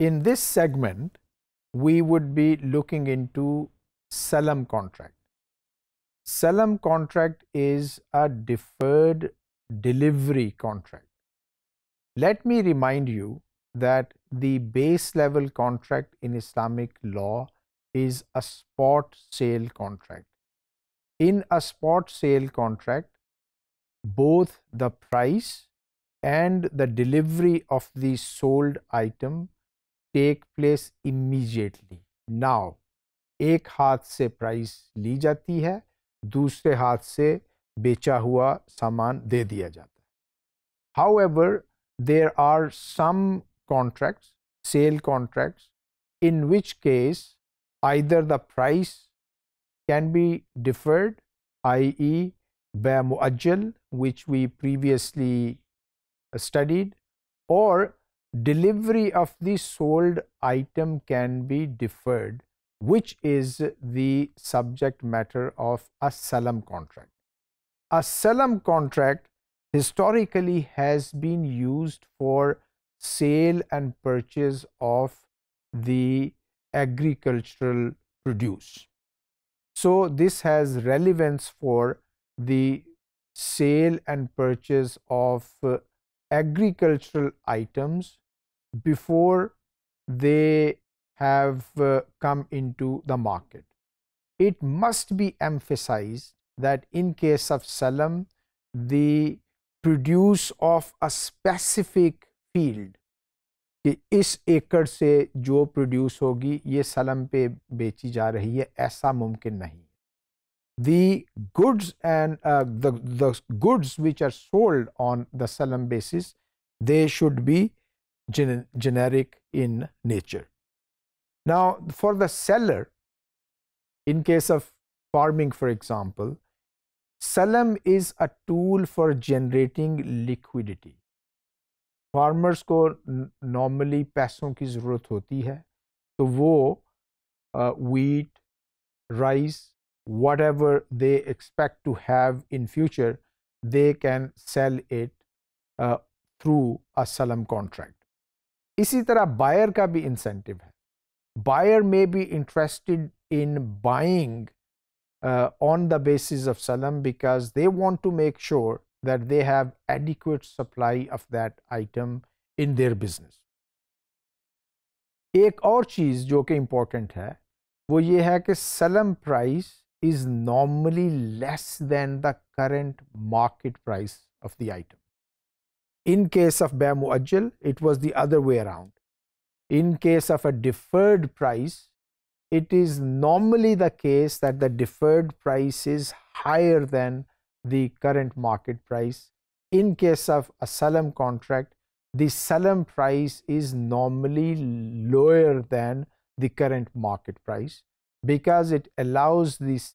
In this segment, we would be looking into Salam contract. Salam contract is a deferred delivery contract. Let me remind you that the base level contract in Islamic law is a spot sale contract. In a spot sale contract, both the price and the delivery of the sold item take place immediately now एक हाथ से price ली जाती है, दूसरे हाथ से बेचा हुआ सामान दे दिया जाता है। However there are some contracts sale contracts in which case either the price can be deferred i e बैमुअल which we previously studied or delivery of the sold item can be deferred, which is the subject matter of a salam contract. A salam contract historically has been used for sale and purchase of the agricultural produce. So, this has relevance for the sale and purchase of uh, agricultural items before they have uh, come into the market. It must be emphasized that in case of salam, the produce of a specific field कि इस एकड़ से जो produce होगी ये सलम पे बेची जा रही है ऐसा मुमकिन नहीं the goods and uh, the, the goods which are sold on the salam basis they should be gen generic in nature now for the seller in case of farming for example salam is a tool for generating liquidity farmers को normally पैसों की ज़रूरत होती है तो वो wheat rice whatever they expect to have in future they can sell it uh, through a salam contract इसी तरह बायर का भी इंसेंटिव है। Buyer may be interested in buying on the basis of सलम because they want to make sure that they have adequate supply of that item in their business एक और चीज़ जो कि इंपॉर्टेंट है, वो ये है कि सलम price is normally less than the current market price of the item In case of Bay Muajjal, it was the other way around. In case of a deferred price, it is normally the case that the deferred price is higher than the current market price. In case of a salam contract, the salam price is normally lower than the current market price because it allows this,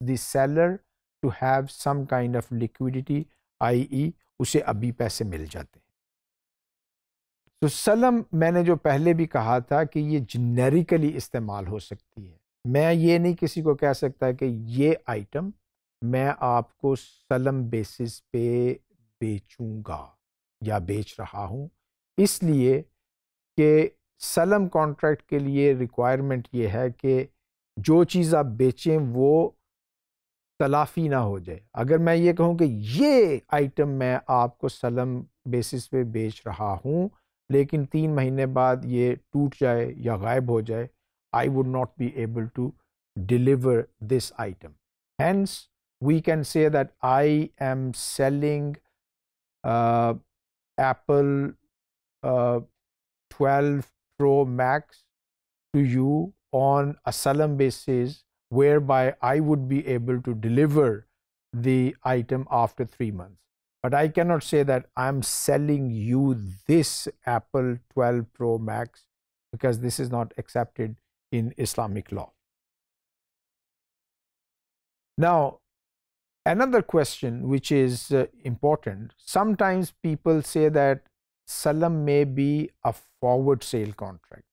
the seller to have some kind of liquidity i.e. उसे अभी पैसे मिल जाते हैं। तो सलम, मैंने जो पहले भी कहा था कि ये जेनेरिकली इस्तेमाल हो सकती है। मैं ये नहीं किसी को कह सकता कि ये आइटम मैं आपको सलम बेसिस पे बेचूँगा या बेच रहा हूँ। इसलिए कि सलम कॉन्ट्रैक्ट के लिए रिक्वायरमेंट ये है कि जो चीज़ आप बेचें वो तलाफ़ी ना हो जाए। अगर मैं ये कहूँ कि ये आइटम मैं आपको सलम बेसिस पे बेच रहा हूँ लेकिन तीन महीने बाद ये टूट जाए या गायब हो जाए I would not be able to deliver this item hence we can am selling uh, Apple uh, 12 Pro Max to you on a Salam basis whereby I would be able to deliver the item after three months. But I cannot say that I'm selling you this Apple 12 Pro Max because this is not accepted in Islamic law. Now, Another question which is uh, important, sometimes people say that salam may be a forward sale contract.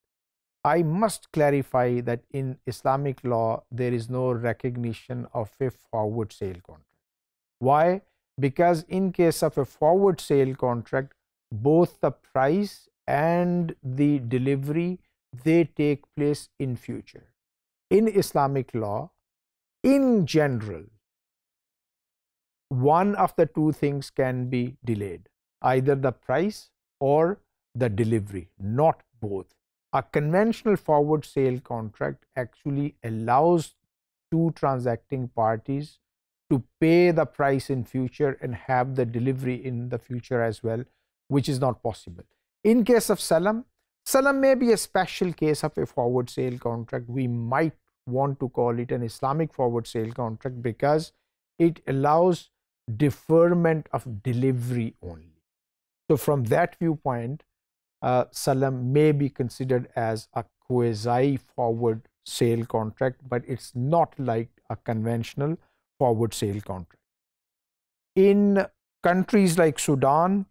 I must clarify that in Islamic law there is no recognition of a forward sale contract. Why? Because in case of a forward sale contract, both the price and the delivery they take place in future. In Islamic law, in general, one of the two things can be delayed, either the price or the delivery, not both. A conventional forward sale contract actually allows two transacting parties to pay the price in future and have the delivery in the future as well, which is not possible. In case of Salam, Salam may be a special case of a forward sale contract. We might want to call it an Islamic forward sale contract because it allows deferment of delivery only. So from that viewpoint, uh, Salam may be considered as a quasi forward sale contract, but it's not like a conventional forward sale contract. In countries like Sudan,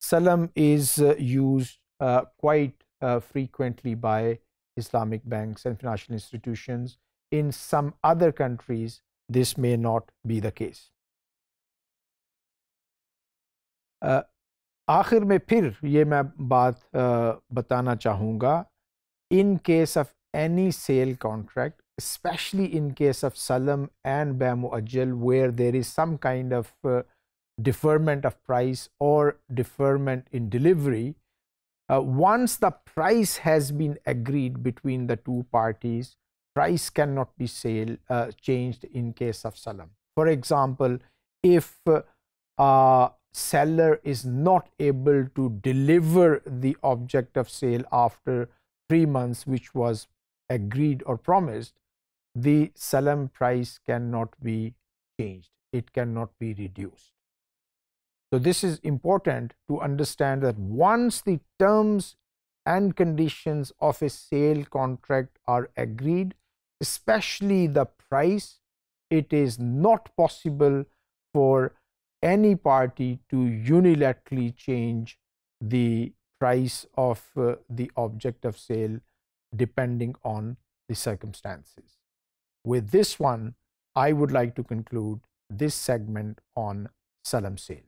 Salam is uh, used uh, quite uh, frequently by Islamic banks and financial institutions. In some other countries, this may not be the case. आखिर में फिर ये मैं बात बताना चाहूँगा in case of in case of Salam and Bamu Ajal, where there is some kind of uh, deferment of price or deferment in delivery, uh, once the price has been agreed between the two parties, price cannot be sale, uh, changed in case of Salam. For example, if uh, a seller is not able to deliver the object of sale after three months, which was agreed or promised, the salam price cannot be changed. It cannot be reduced. So this is important to understand that once the terms and conditions of a sale contract are agreed, especially the price, it is not possible for any party to unilaterally change the price of uh, the object of sale depending on the circumstances. With this one, I would like to conclude this segment on Salam sale.